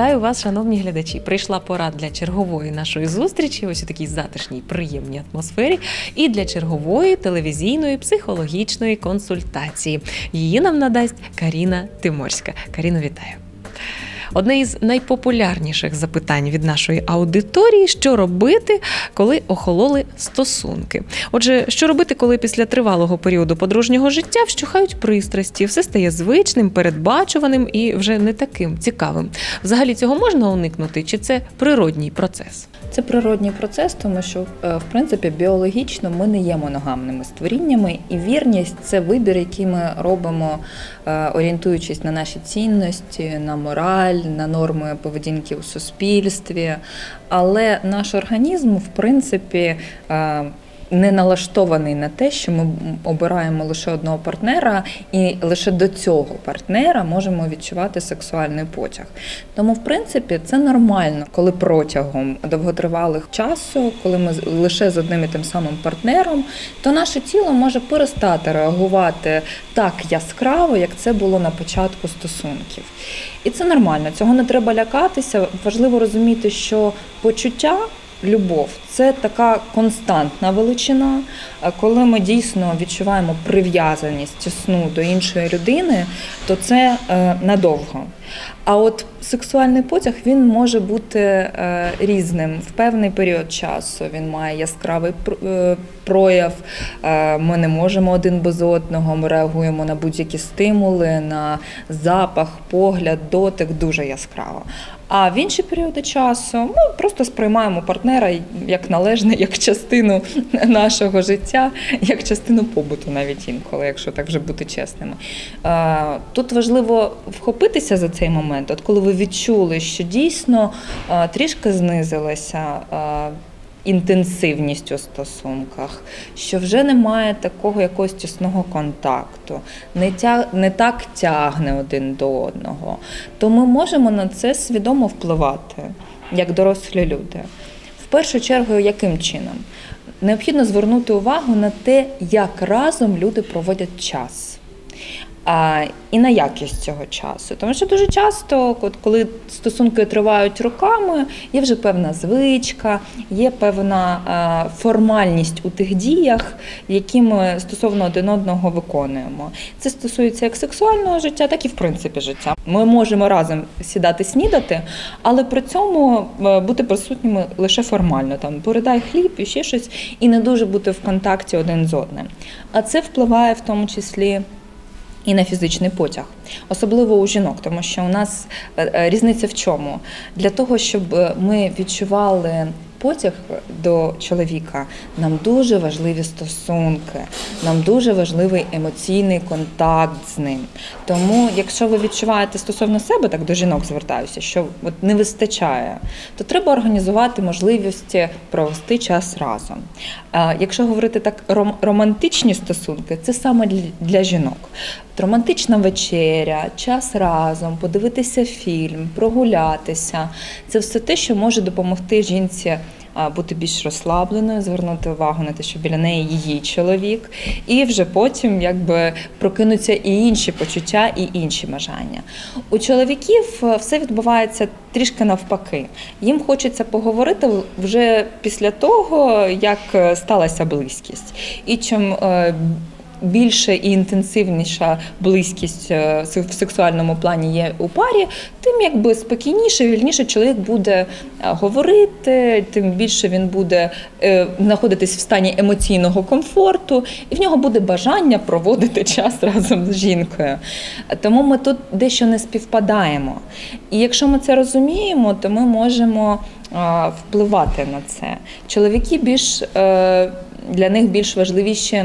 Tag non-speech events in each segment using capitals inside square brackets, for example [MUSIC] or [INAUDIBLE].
Вітаю вас, шановні глядачі. Прийшла пора для чергової нашої зустрічі, ось у такій затишній, приємній атмосфері, і для чергової телевізійної психологічної консультації. Її нам надасть Каріна Тиморська. Каріно, вітаю. Одне із найпопулярніших запитань від нашої аудиторії: що робити, коли охололи стосунки? Отже, що робити, коли після тривалого періоду подружнього життя вщухають пристрасті, все стає звичним, передбачуваним і вже не таким цікавим. Взагалі цього можна уникнути, чи це природній процес? Це природній процес, тому що е, в принципі біологічно ми не є моногамними створіннями, і вірність це вибір, який ми робимо, е, орієнтуючись на наші цінності, на мораль, на норми поведінки у суспільстві. Але наш організм, в принципі, е, не налаштований на те, що ми обираємо лише одного партнера, і лише до цього партнера можемо відчувати сексуальний потяг. Тому, в принципі, це нормально, коли протягом довготривалих часу, коли ми лише з одним і тим самим партнером, то наше тіло може перестати реагувати так яскраво, як це було на початку стосунків. І це нормально, цього не треба лякатися. Важливо розуміти, що почуття любов це така константна величина. Коли ми дійсно відчуваємо прив'язаність сну до іншої людини, то це е, надовго. А от сексуальний потяг він може бути е, різним в певний період часу. Він має яскравий е, прояв. Ми не можемо один без одного. Ми реагуємо на будь-які стимули, на запах, погляд, дотик дуже яскраво. А в інші періоди часу ми просто сприймаємо партнера як належне, як частину нашого життя, як частину побуту, навіть інколи, якщо так вже бути чесними. Тут важливо вхопитися за цей момент, от коли ви відчули, що дійсно трішки знизилася інтенсивність у стосунках, що вже немає такого якогось тісного контакту, не тя, не так тягне один до одного, то ми можемо на це свідомо впливати, як дорослі люди. В першу чергу, яким чином? Необхідно звернути увагу на те, як разом люди проводять час і на якість цього часу. Тому що дуже часто, коли стосунки тривають роками, є вже певна звичка, є певна формальність у тих діях, які ми стосовно один одного виконуємо. Це стосується як сексуального життя, так і в принципі життя. Ми можемо разом сідати снідати, але при цьому е, бути присутніми лише формально. Там передай хліб і ще щось, і не дуже бути в контакті один з одним. А це впливає в тому числі і на фізичний потяг, особливо у жінок, тому що у нас е, е, різниця в чому? Для того, щоб е, ми відчували потяг до чоловіка, нам дуже важливі стосунки, нам дуже важливий емоційний контакт з ним. Тому, якщо ви відчуваєте стосовно себе, так до жінок звертаюся, що от не вистачає, то треба організувати можливості провести час разом. Якщо говорити так, романтичні стосунки, це саме для жінок. Романтична вечеря, час разом, подивитися фільм, прогулятися це все те, що може допомогти жінці бути більш розслабленою, звернути увагу на те, що біля неї її чоловік, і вже потім якби прокинуться і інші почуття, і інші бажання. У чоловіків е, все відбувається трішки навпаки. Їм хочеться поговорити вже після того, як е, сталася близькість. І чим е, більше і інтенсивніша близькість е, в сексуальному плані є у парі, тим якби спокійніше, вільніше чоловік буде е, говорити, тим більше він буде е, знаходитись в стані емоційного комфорту, і в нього буде бажання проводити [LAUGHS] час разом з жінкою. Тому ми тут дещо не співпадаємо. І якщо ми це розуміємо, то ми можемо впливати на це. Чоловіки більш для них більш важливіші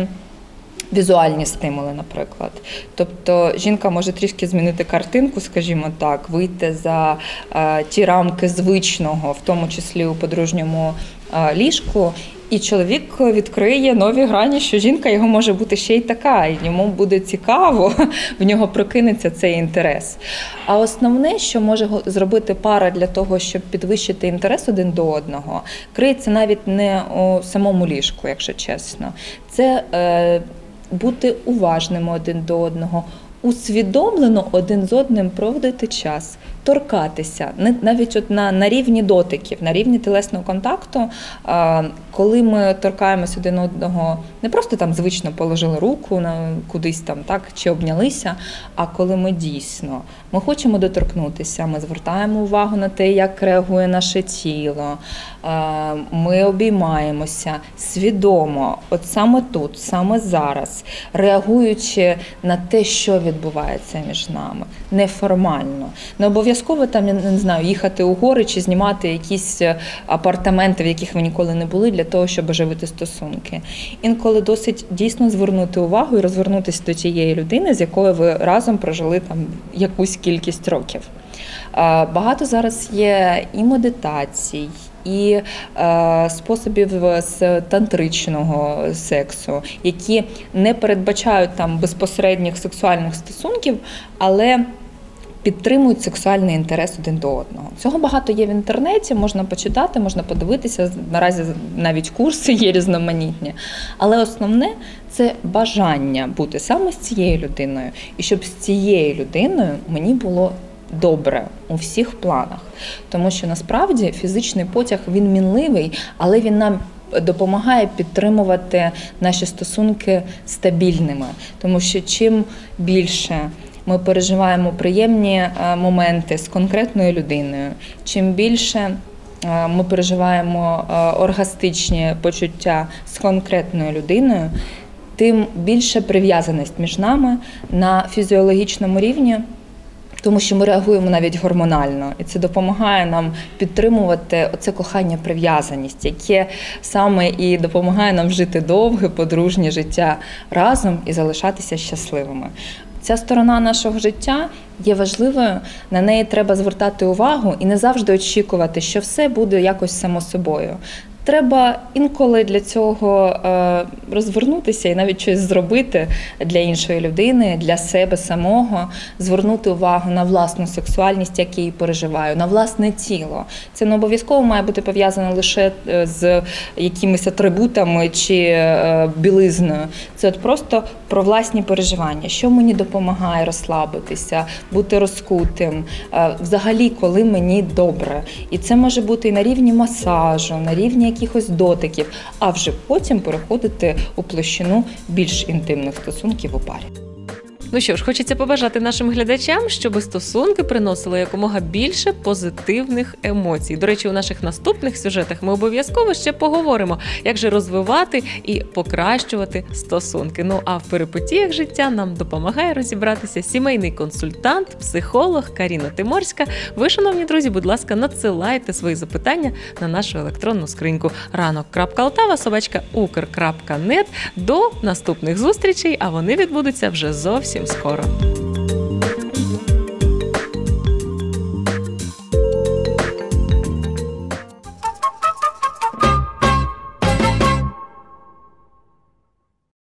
візуальні стимули, наприклад. Тобто жінка може трішки змінити картинку, скажімо так, вийти за е, ті рамки звичного, в тому числі у подружньому е, ліжку. І чоловік відкриє нові грані, що жінка його може бути ще й така, і йому буде цікаво, [LAUGHS] в нього прокинеться цей інтерес. А основне, що може зробити пара для того, щоб підвищити інтерес один до одного, криється навіть не у самому ліжку, якщо чесно. Це е, бути уважними один до одного, усвідомлено один з одним проводити час, торкатися, навіть от на на рівні дотиків, на рівні телесного контакту, коли ми торкаємось один одного, не просто там звично положили руку на кудись там, так чи обнялися. А коли ми дійсно ми хочемо доторкнутися, ми звертаємо увагу на те, як реагує наше тіло, ми обіймаємося свідомо, от саме тут, саме зараз, реагуючи на те, що відбувається між нами, неформально. Не обов'язково там я не знаю, їхати у гори чи знімати якісь е, апартаменти, в яких ви ніколи не були, для того, щоб оживити стосунки. Інколи досить дійсно звернути увагу і розвернутися до тієї людини, з якою ви разом прожили там якусь кількість років. Багато зараз є і медитацій, і е, способів з тантричного сексу, які не передбачають там безпосередніх сексуальних стосунків, але Підтримують сексуальний інтерес один до одного. Цього багато є в інтернеті, можна почитати, можна подивитися. Наразі навіть курси є різноманітні. Але основне це бажання бути саме з цією людиною, і щоб з цією людиною мені було добре у всіх планах. Тому що насправді фізичний потяг він мінливий, але він нам допомагає підтримувати наші стосунки стабільними, тому що чим більше ми переживаємо приємні е, моменти з конкретною людиною, чим більше е, ми переживаємо е, оргастичні почуття з конкретною людиною, тим більше прив'язаність між нами на фізіологічному рівні тому що ми реагуємо навіть гормонально, і це допомагає нам підтримувати оце кохання, прив'язаність, яке саме і допомагає нам жити довге, подружнє життя разом і залишатися щасливими. Ця сторона нашого життя є важливою, на неї треба звертати увагу і не завжди очікувати, що все буде якось само собою. Треба інколи для цього е, розвернутися і навіть щось зробити для іншої людини, для себе самого, звернути увагу на власну сексуальність, як я її переживаю, на власне тіло. Це не обов'язково має бути пов'язано лише е, з якимись атрибутами чи е, білизною. Це от просто про власні переживання, що мені допомагає розслабитися, бути розкутим, взагалі, коли мені добре. І це може бути і на рівні масажу, на рівні якихось дотиків, а вже потім переходити у площину більш інтимних стосунків у парі. Ну що ж, хочеться побажати нашим глядачам, щоб стосунки приносили якомога більше позитивних емоцій. До речі, у наших наступних сюжетах ми обов'язково ще поговоримо, як же розвивати і покращувати стосунки. Ну а в перипетіях життя нам допомагає розібратися сімейний консультант, психолог Каріна Тиморська. Ви, шановні друзі, будь ласка, надсилайте свої запитання на нашу електронну скриньку ранок.алтава, собачка Укр.нет. До наступних зустрічей, а вони відбудуться вже зовсім скоро.